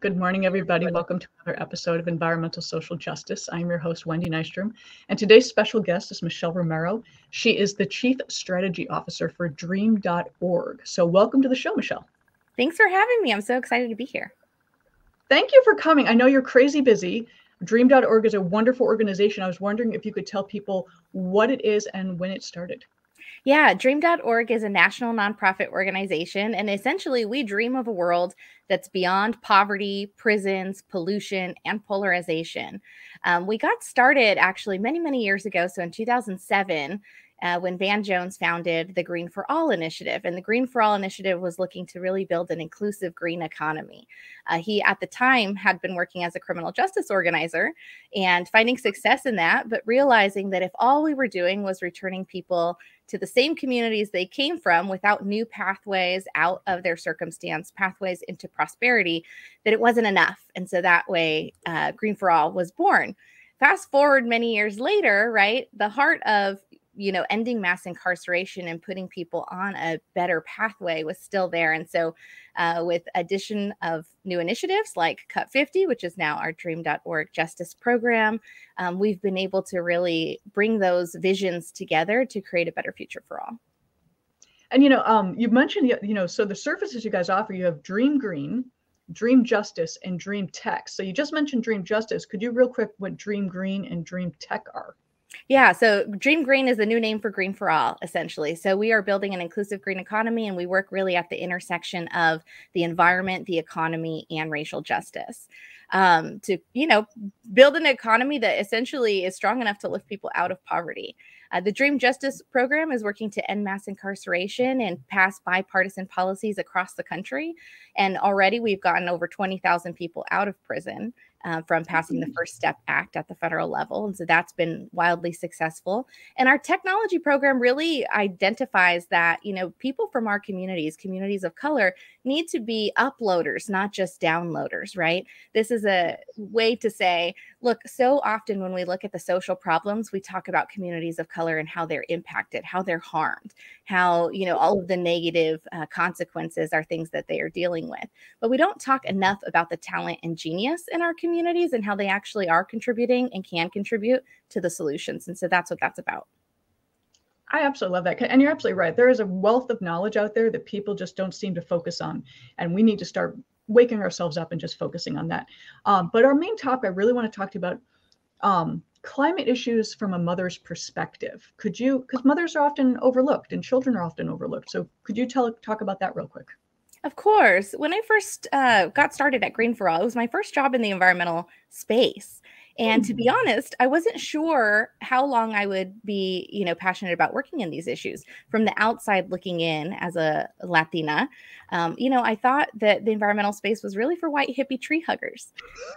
Good morning, everybody. Welcome to another episode of Environmental Social Justice. I'm your host, Wendy Nystrom, and today's special guest is Michelle Romero. She is the Chief Strategy Officer for Dream.org. So, welcome to the show, Michelle. Thanks for having me. I'm so excited to be here. Thank you for coming. I know you're crazy busy. Dream.org is a wonderful organization. I was wondering if you could tell people what it is and when it started. Yeah, Dream.org is a national nonprofit organization. And essentially, we dream of a world that's beyond poverty, prisons, pollution, and polarization. Um, we got started actually many, many years ago. So in 2007, uh, when Van Jones founded the Green for All initiative. And the Green for All initiative was looking to really build an inclusive green economy. Uh, he, at the time, had been working as a criminal justice organizer and finding success in that, but realizing that if all we were doing was returning people to the same communities they came from without new pathways out of their circumstance, pathways into prosperity, that it wasn't enough. And so that way, uh, Green for All was born. Fast forward many years later, right? The heart of you know ending mass incarceration and putting people on a better pathway was still there. And so uh, with addition of new initiatives like cut 50 which is now our dream.org justice program um, we've been able to really bring those visions together to create a better future for all. And you know um, you mentioned you know so the services you guys offer you have dream green dream justice and dream tech. So you just mentioned dream justice. Could you real quick what dream green and dream tech are yeah, so Dream Green is the new name for Green for All, essentially. So we are building an inclusive green economy, and we work really at the intersection of the environment, the economy, and racial justice um, to, you know, build an economy that essentially is strong enough to lift people out of poverty. Uh, the Dream Justice Program is working to end mass incarceration and pass bipartisan policies across the country. And already we've gotten over 20,000 people out of prison uh, from passing the mm-hmm. First Step Act at the federal level. And so that's been wildly successful. And our technology program really identifies that, you know, people from our communities, communities of color, need to be uploaders, not just downloaders, right? This is a way to say, look, so often when we look at the social problems, we talk about communities of color and how they're impacted, how they're harmed, how, you know, all of the negative uh, consequences are things that they are dealing with. But we don't talk enough about the talent and genius in our communities and how they actually are contributing and can contribute to the solutions. And so that's what that's about. I absolutely love that. And you're absolutely right. There is a wealth of knowledge out there that people just don't seem to focus on. And we need to start waking ourselves up and just focusing on that. Um, but our main topic, I really want to talk to you about um, climate issues from a mother's perspective. Could you, because mothers are often overlooked and children are often overlooked. So could you tell talk about that real quick? Of course. When I first uh, got started at Green for All, it was my first job in the environmental space. And to be mm-hmm. honest, I wasn't sure how long I would be, you know, passionate about working in these issues. From the outside looking in as a Latina, um, you know, I thought that the environmental space was really for white hippie tree huggers.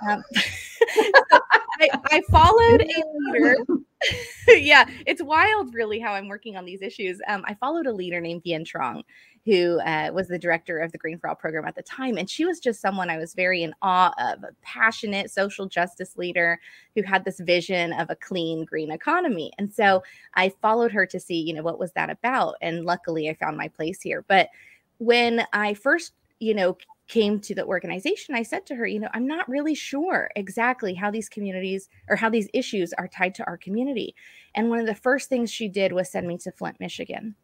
Um, I, I followed a leader. yeah, it's wild, really, how I'm working on these issues. Um, I followed a leader named Vien Truong, who uh, was the director of the Green for All program at the time. And she was just someone I was very in awe of, a passionate social justice leader who had this vision of a clean green economy. And so I followed her to see, you know, what was that about? And luckily I found my place here. But when I first, you know, came to the organization, I said to her, you know, I'm not really sure exactly how these communities or how these issues are tied to our community. And one of the first things she did was send me to Flint, Michigan.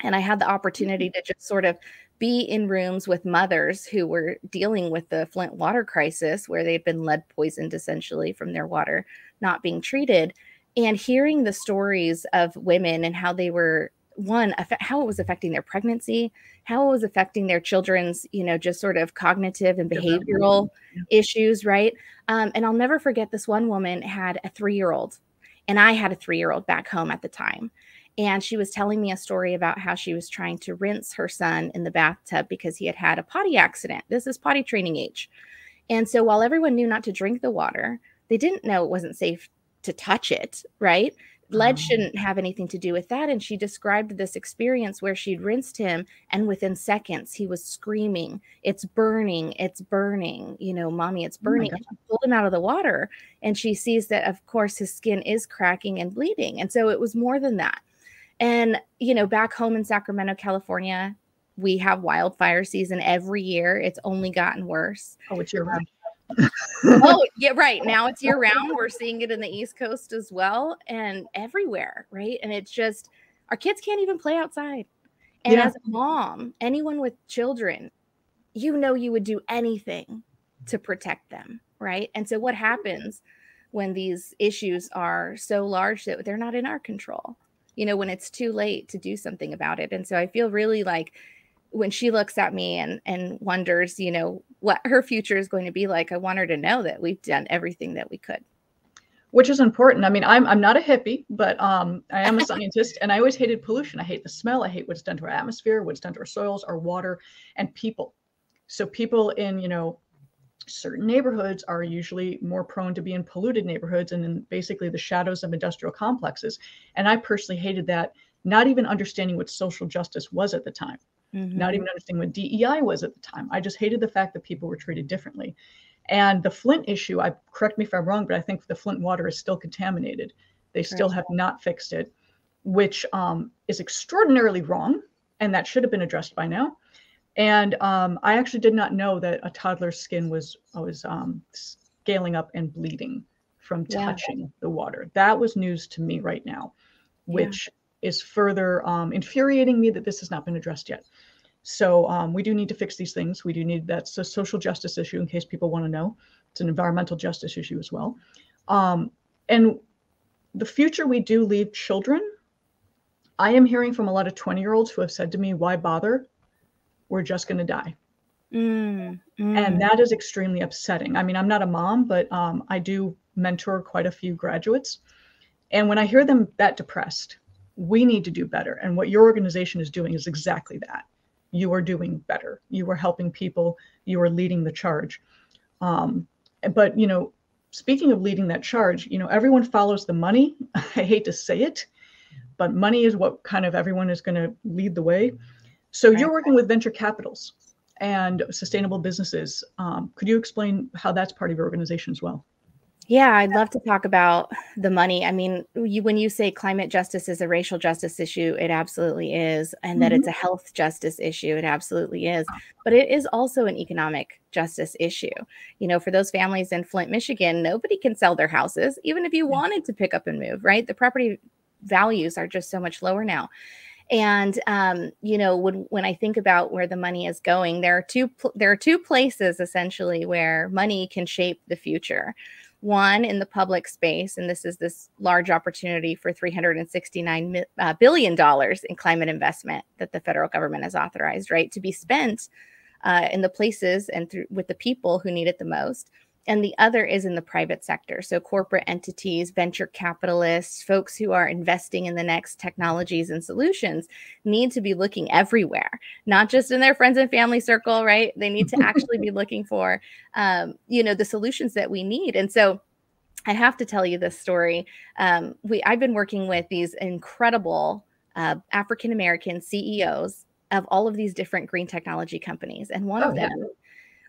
And I had the opportunity mm-hmm. to just sort of be in rooms with mothers who were dealing with the Flint water crisis, where they'd been lead poisoned essentially from their water not being treated, and hearing the stories of women and how they were one how it was affecting their pregnancy how it was affecting their children's you know just sort of cognitive and behavioral yeah. issues right um, and i'll never forget this one woman had a three year old and i had a three year old back home at the time and she was telling me a story about how she was trying to rinse her son in the bathtub because he had had a potty accident. This is potty training age. And so while everyone knew not to drink the water, they didn't know it wasn't safe to touch it, right? Lead oh. shouldn't have anything to do with that. And she described this experience where she'd rinsed him, and within seconds, he was screaming, It's burning, it's burning, you know, mommy, it's oh burning. Oh and she pulled him out of the water, and she sees that, of course, his skin is cracking and bleeding. And so it was more than that. And, you know, back home in Sacramento, California, we have wildfire season every year. It's only gotten worse. Oh, it's year round. Um, oh, yeah, right. Now it's year round. We're seeing it in the East Coast as well and everywhere, right? And it's just our kids can't even play outside. And yeah. as a mom, anyone with children, you know you would do anything to protect them, right? And so what happens when these issues are so large that they're not in our control? You know, when it's too late to do something about it. And so I feel really like when she looks at me and and wonders, you know, what her future is going to be like, I want her to know that we've done everything that we could. Which is important. I mean, I'm I'm not a hippie, but um, I am a scientist, and I always hated pollution. I hate the smell. I hate what's done to our atmosphere, what's done to our soils, our water, and people. So people in you know certain neighborhoods are usually more prone to be in polluted neighborhoods and in basically the shadows of industrial complexes. And I personally hated that, not even understanding what social justice was at the time mm-hmm. not even understanding what DEI was at the time. I just hated the fact that people were treated differently. And the Flint issue, I correct me if I'm wrong, but I think the Flint water is still contaminated. They still have not fixed it, which um, is extraordinarily wrong, and that should have been addressed by now. And um, I actually did not know that a toddler's skin was was um, scaling up and bleeding from touching yeah. the water. That was news to me right now, which. Is further um, infuriating me that this has not been addressed yet. So um, we do need to fix these things. We do need that's a social justice issue in case people want to know. It's an environmental justice issue as well. Um, and the future we do leave children. I am hearing from a lot of 20 year olds who have said to me, why bother? We're just going to die. Mm, mm. And that is extremely upsetting. I mean, I'm not a mom, but um, I do mentor quite a few graduates. And when I hear them that depressed, we need to do better. And what your organization is doing is exactly that you are doing better. You are helping people. You are leading the charge. Um, but you know, speaking of leading that charge, you know, everyone follows the money. I hate to say it, but money is what kind of everyone is going to lead the way. So you're working with venture capitals and sustainable businesses. Um, could you explain how that's part of your organization as well? Yeah, I'd love to talk about the money. I mean, you, when you say climate justice is a racial justice issue, it absolutely is. And that mm-hmm. it's a health justice issue, it absolutely is. But it is also an economic justice issue. You know, for those families in Flint, Michigan, nobody can sell their houses, even if you wanted to pick up and move, right? The property values are just so much lower now. And um, you know, when when I think about where the money is going, there are two there are two places essentially where money can shape the future one in the public space, and this is this large opportunity for $369 uh, dollars in climate investment that the federal government has authorized, right, to be spent uh, in the places and through, with the people who need it the most and the other is in the private sector. So, corporate entities, venture capitalists, folks who are investing in the next technologies and solutions need to be looking everywhere, not just in their friends and family circle, right? They need to actually be looking for, um, you know, the solutions that we need. And so, I have to tell you this story. Um, we I've been working with these incredible uh, African American CEOs of all of these different green technology companies, and one oh, of them. Yeah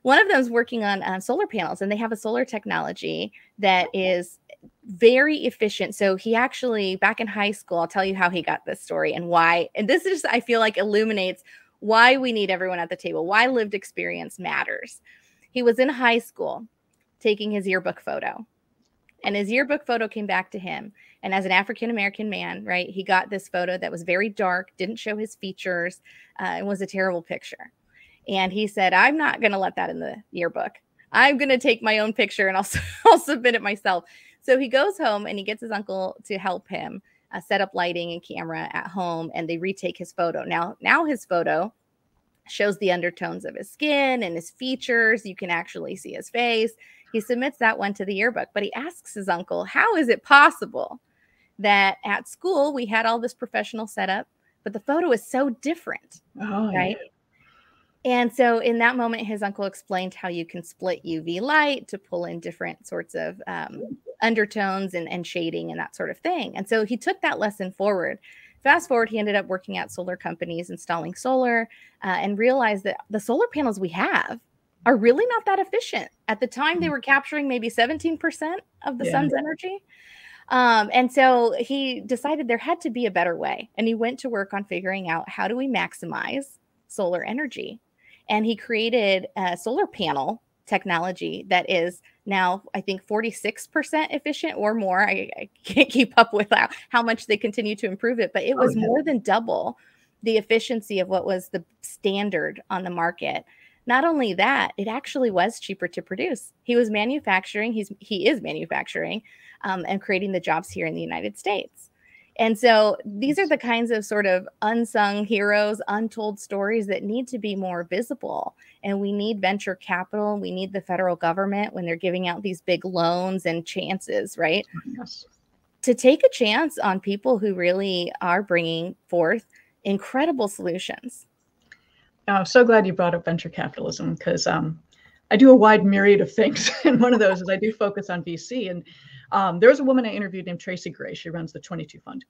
one of them is working on uh, solar panels, and they have a solar technology that is very efficient. So he actually, back in high school, I'll tell you how he got this story and why. And this is, I feel like, illuminates why we need everyone at the table, why lived experience matters. He was in high school taking his yearbook photo, and his yearbook photo came back to him. And as an African American man, right, he got this photo that was very dark, didn't show his features, uh, and was a terrible picture. And he said, I'm not going to let that in the yearbook. I'm going to take my own picture and I'll, I'll submit it myself. So he goes home and he gets his uncle to help him uh, set up lighting and camera at home and they retake his photo. Now, now his photo shows the undertones of his skin and his features. You can actually see his face. He submits that one to the yearbook, but he asks his uncle, How is it possible that at school we had all this professional setup, but the photo is so different? Oh, right. Yeah. And so, in that moment, his uncle explained how you can split UV light to pull in different sorts of um, undertones and, and shading and that sort of thing. And so, he took that lesson forward. Fast forward, he ended up working at solar companies installing solar uh, and realized that the solar panels we have are really not that efficient. At the time, they mm. were capturing maybe 17% of the yeah. sun's energy. Um, and so he decided there had to be a better way. And he went to work on figuring out how do we maximize solar energy. And he created a solar panel technology that is now, I think, 46% efficient or more. I, I can't keep up with how, how, much they continue to improve it, but it was oh, yeah. more than double the efficiency of what was the standard on the market. Not only that, it actually was cheaper to produce. He was manufacturing, he's he is manufacturing um, and creating the jobs here in the United States. And so these are the kinds of sort of unsung heroes, untold stories that need to be more visible. And we need venture capital. We need the federal government when they're giving out these big loans and chances, right? Yes. To take a chance on people who really are bringing forth incredible solutions. I'm so glad you brought up venture capitalism because um, I do a wide myriad of things. and one of those is I do focus on VC. And um, there was a woman I interviewed named Tracy Gray. She runs the 22 Fund.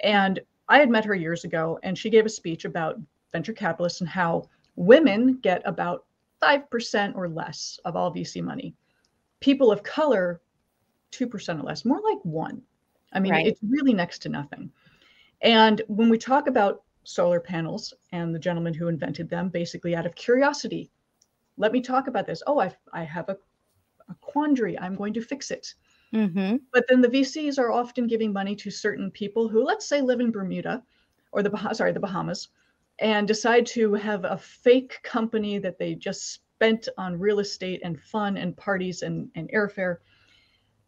And I had met her years ago, and she gave a speech about venture capitalists and how women get about 5% or less of all VC money. People of color, 2% or less, more like one. I mean, right. it's really next to nothing. And when we talk about solar panels and the gentleman who invented them, basically out of curiosity, let me talk about this. Oh, I, I have a, a quandary. I'm going to fix it. Mm-hmm. But then the VCs are often giving money to certain people who, let's say, live in Bermuda or the bah- sorry the Bahamas, and decide to have a fake company that they just spent on real estate and fun and parties and, and airfare.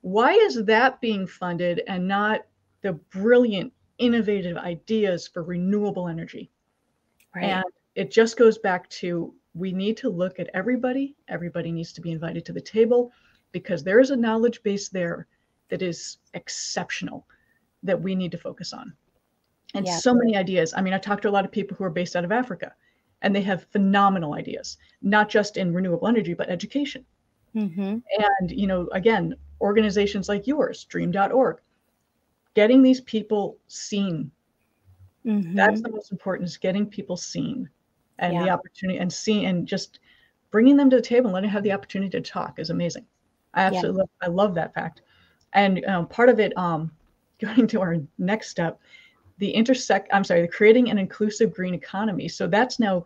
Why is that being funded and not the brilliant, innovative ideas for renewable energy? Right. And it just goes back to we need to look at everybody. Everybody needs to be invited to the table because there is a knowledge base there that is exceptional that we need to focus on. And yeah. so many ideas. I mean, I talked to a lot of people who are based out of Africa and they have phenomenal ideas, not just in renewable energy, but education. Mm-hmm. And, you know, again, organizations like yours, dream.org, getting these people seen. Mm-hmm. That's the most important is getting people seen and yeah. the opportunity and seeing and just bringing them to the table and letting them have the opportunity to talk is amazing. I absolutely yeah. love, I love that fact. And um, part of it, um, going to our next step, the intersect, I'm sorry, the creating an inclusive green economy. So that's now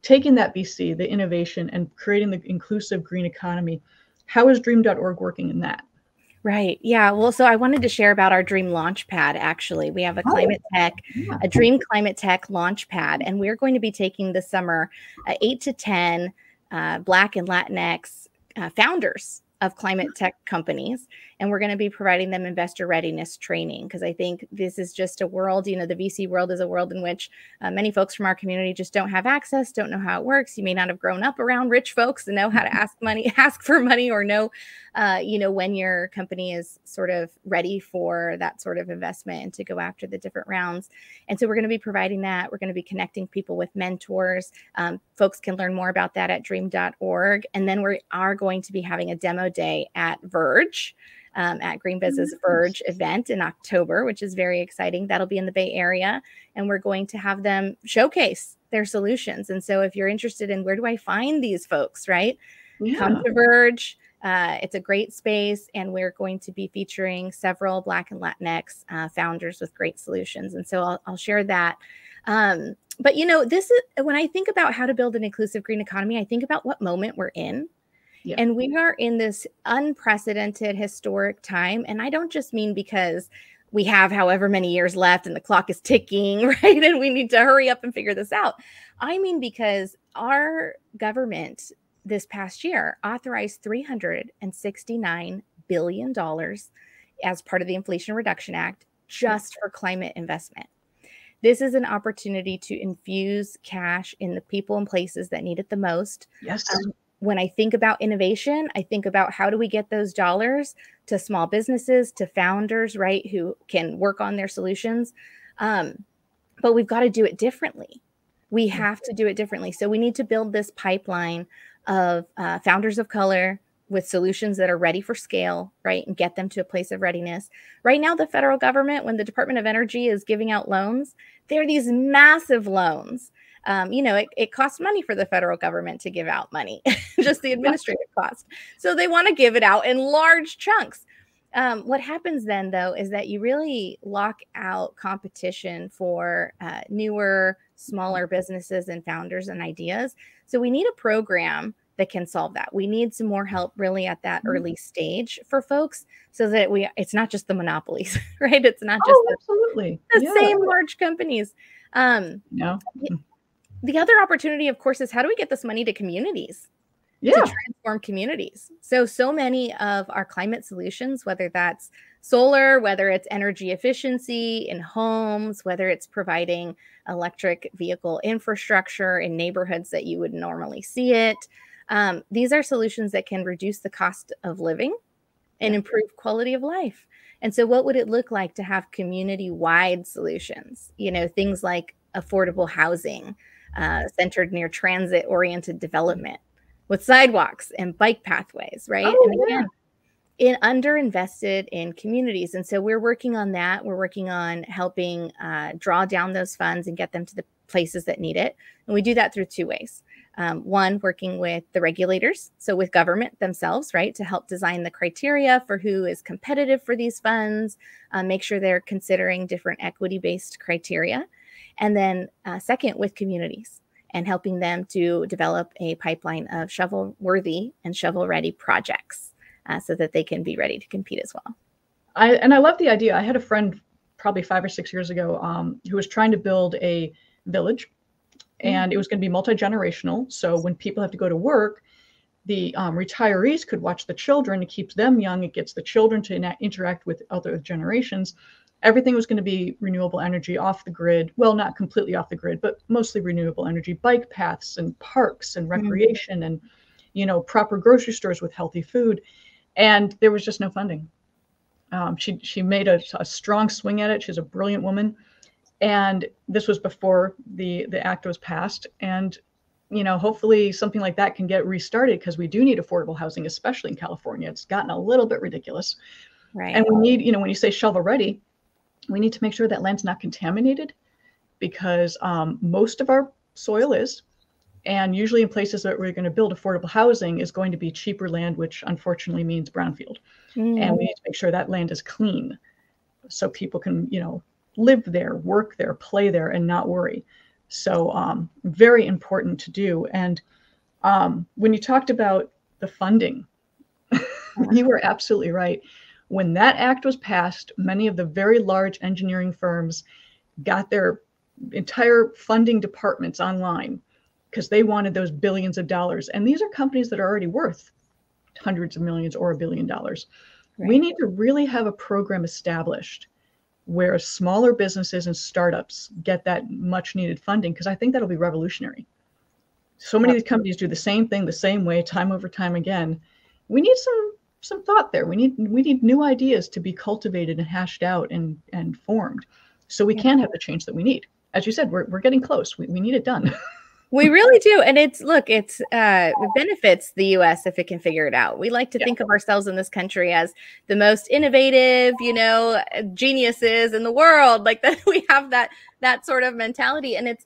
taking that VC, the innovation, and creating the inclusive green economy. How is dream.org working in that? Right. Yeah. Well, so I wanted to share about our Dream Launchpad. Actually, we have a oh, climate tech, a Dream Climate Tech Launchpad, and we're going to be taking this summer uh, eight to ten uh, Black and Latinx uh, founders of climate tech companies and we're going to be providing them investor readiness training because i think this is just a world you know the vc world is a world in which uh, many folks from our community just don't have access don't know how it works. You may not have grown up around rich folks and know how to mm-hmm. ask money ask for money or know uh, you know when your company is sort of ready for that sort of investment and to go after the different rounds. And so we're going to be providing that. We're going to be connecting people with mentors. Um, folks can learn more about that at dream.org and then we are going to be having a demo day at verge um, at GreenBiz's Verge event in October, which is very exciting. That'll be in the Bay Area, and we're going to have them showcase their solutions. And so, if you're interested in where do I find these folks, right? Yeah. Come to Verge. Uh, it's a great space, and we're going to be featuring several Black and Latinx uh, founders with great solutions. And so, I'll, I'll share that. Um, but you know, this is when I think about how to build an inclusive green economy, I think about what moment we're in yeah. And we are in this unprecedented historic time. And I don't just mean because we have however many years left and the clock is ticking, right? And we need to hurry up and figure this out. I mean, because our government this past year authorized $369 billion as part of the Inflation Reduction Act just for climate investment. This is an opportunity to infuse cash in the people and places that need it the most. Yes. Um, when I think about innovation, I think about how do we get those dollars to small businesses, to founders, right, who can work on their solutions. Um, but we've got to do it differently. We mm-hmm. have to do it differently. So we need to build this pipeline of uh, founders of color with solutions that are ready for scale, right, and get them to a place of readiness. Right now, the federal government, when the Department of Energy is giving out loans, they're these massive loans um, you know, it, it costs money for the federal government to give out money, just the administrative cost. So they want to give it out in large chunks. Um, what happens then, though, is that you really lock out competition for uh, newer, smaller businesses and founders and ideas. So we need a program that can solve that. We need some more help really at that mm-hmm. early stage for folks so that we it's not just the monopolies, right? It's not just oh, the, absolutely the yeah. same large companies. Um no. The other opportunity, of course, is how do we get this money to communities? Yeah. To transform communities. So, so many of our climate solutions, whether that's solar, whether it's energy efficiency in homes, whether it's providing electric vehicle infrastructure in neighborhoods that you would normally see it, um, these are solutions that can reduce the cost of living and improve quality of life. And so, what would it look like to have community wide solutions? You know, things like affordable housing uh, centered near transit oriented development with sidewalks and bike pathways, right? Oh, and again, yeah. in underinvested in communities. And so, we're working on that. We're working on helping uh, draw down those funds and get them to the places that need it. And we do that through two ways. Um, one, working with the regulators, so with government themselves, right, to help design the criteria for who is competitive for these funds, uh, make sure they're considering different equity based criteria. And then, uh, second, with communities and helping them to develop a pipeline of shovel worthy and shovel ready projects uh, so that they can be ready to compete as well. I, and I love the idea. I had a friend probably five or six years ago um, who was trying to build a village and it was going to be multi-generational so when people have to go to work the um, retirees could watch the children it keeps them young it gets the children to interact with other generations everything was going to be renewable energy off the grid well not completely off the grid but mostly renewable energy bike paths and parks and mm-hmm. recreation mm-hmm. and you know proper grocery stores with healthy food. And there was just no funding. Um, she she made a, a strong swing at it. She's a brilliant woman. And this was before the the act was passed. And you know hopefully something like that can get restarted because we do need affordable housing especially in california. It's gotten a little bit ridiculous. Right. And we need you know when you say shovel ready we need to make sure that land's not contaminated because um, most of our soil is and usually in places that we're going to build affordable housing is going to be cheaper land which unfortunately means brownfield mm. and we need to make sure that land is clean so people can you know live there, work there, play there, and not worry. So, um, very important to do. And um, when you talked about the funding, you were absolutely right. When that act was passed, many of the very large engineering firms got their entire funding departments online because they wanted those billions of dollars. And these are companies that are already worth hundreds of millions or a billion dollars. Right. We need to really have a program established where smaller businesses and startups get that much needed funding because I think that'll be revolutionary. So many of these companies do the same thing the same way time over time again. We need some some thought there. We need we need new ideas to be cultivated and hashed out and and formed so we can have the change that we need. As you said, we're we're getting close. We we need it done. We really do. And it's look, it's uh it benefits the US if it can figure it out. We like to yeah. think of ourselves in this country as the most innovative, you know, geniuses in the world. Like that we have that that sort of mentality. And it's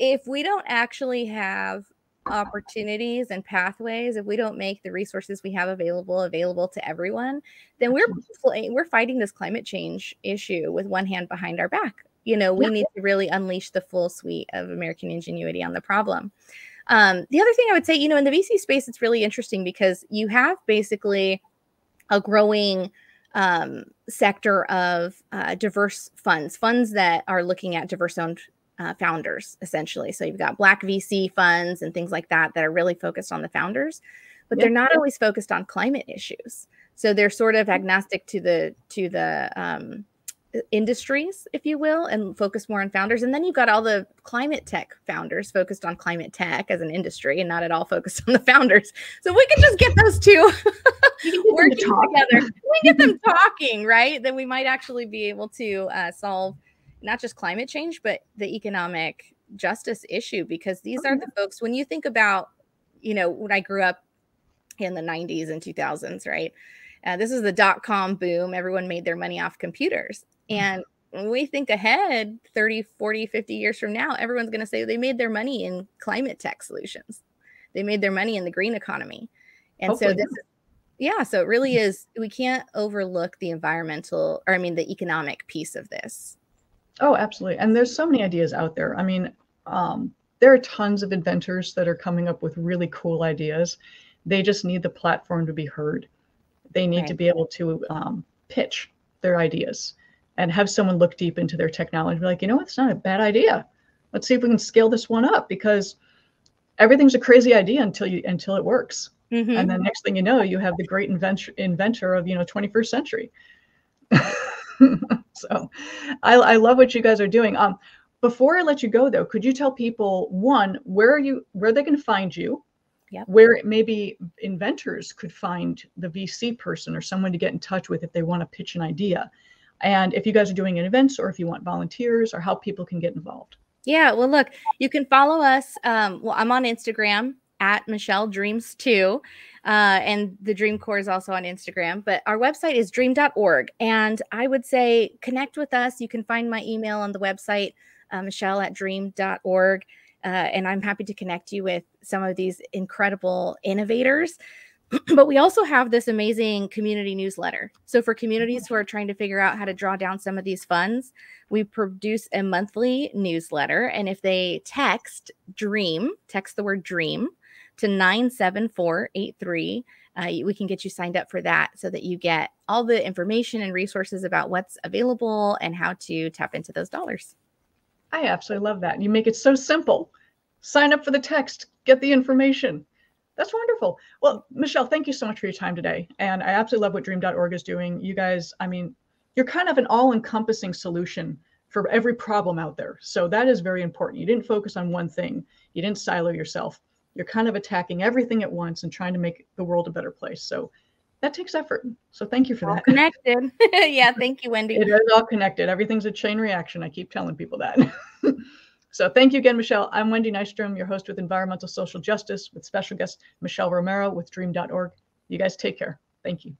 if we don't actually have opportunities and pathways if we don't make the resources we have available available to everyone then we're we're fighting this climate change issue with one hand behind our back. You know we yeah. need to really unleash the full suite of american ingenuity on the problem. Um, the other thing i would say you know in the vc space it's really interesting because you have basically a growing um, sector of uh, diverse funds funds that are looking at diverse owned uh, founders essentially so you've got black vc funds and things like that that are really focused on the founders but they're not always focused on climate issues so they're sort of agnostic to the to the um, industries, if you will, and focus more on founders. And then you've got all the climate tech founders focused on climate tech as an industry and not at all focused on the founders. So we can just get those two working together. We get them talking, right? Then we might actually be able to uh, solve not just climate change, but the economic justice issue because these are the folks when you think about, you know, when I grew up in the 90s and 2000s, right? Uh, this is the dot com boom. Everyone made their money off computers. And when we think ahead 30, 40, 50 years from now, everyone's going to say they made their money in climate tech solutions. They made their money in the green economy. And Hopefully. so this yeah, so it really mm-hmm. is we can't overlook the environmental or I mean the economic piece of this. Oh, absolutely. And there's so many ideas out there. I mean, Um, there are tons of inventors that are coming up with really cool ideas. They just need the platform to be heard. They need right. to be able to um, pitch their ideas and have someone look deep into their technology. Be like, you know, it's not a bad idea. Let's see if we can scale this one up because everything's a crazy idea until you until it works. Mm-hmm. And then next thing you know, you have the great inventor inventor of you know 21st century. so I, I love what you guys are doing. Um, before I let you go though, could you tell people one, where are you where they can find you? Yep. Where maybe inventors could find the VC person or someone to get in touch with if they want to pitch an idea. And if you guys are doing events or if you want volunteers or how people can get involved. Yeah, well, look, you can follow us. Um, well, I'm on Instagram at Michelle Dreams 2. Uh, and the Dream Corps is also on Instagram. But our website is dream.org. And I would say connect with us. You can find my email on the website, uh, Michelle at dream.org. Uh, and I'm happy to connect you with some of these incredible innovators. but we also have this amazing community newsletter. So, for communities who are trying to figure out how to draw down some of these funds, we produce a monthly newsletter. And if they text DREAM, text the word DREAM to 97483, uh, we can get you signed up for that so that you get all the information and resources about what's available and how to tap into those dollars. I absolutely love that. You make it so simple. Sign up for the text, get the information. That's wonderful. Well, Michelle, thank you so much for your time today. And I absolutely love what dream.org is doing. You guys, I mean, you're kind of an all encompassing solution for every problem out there. So that is very important. You didn't focus on one thing, you didn't silo yourself. You're kind of attacking everything at once and trying to make the world a better place. So that takes effort. So thank you for all that. Connected. yeah, thank you, Wendy. It is all connected. Everything's a chain reaction. I keep telling people that. so thank you again, Michelle. I'm Wendy Nystrom, your host with Environmental Social Justice, with special guest Michelle Romero with Dream.org. You guys take care. Thank you.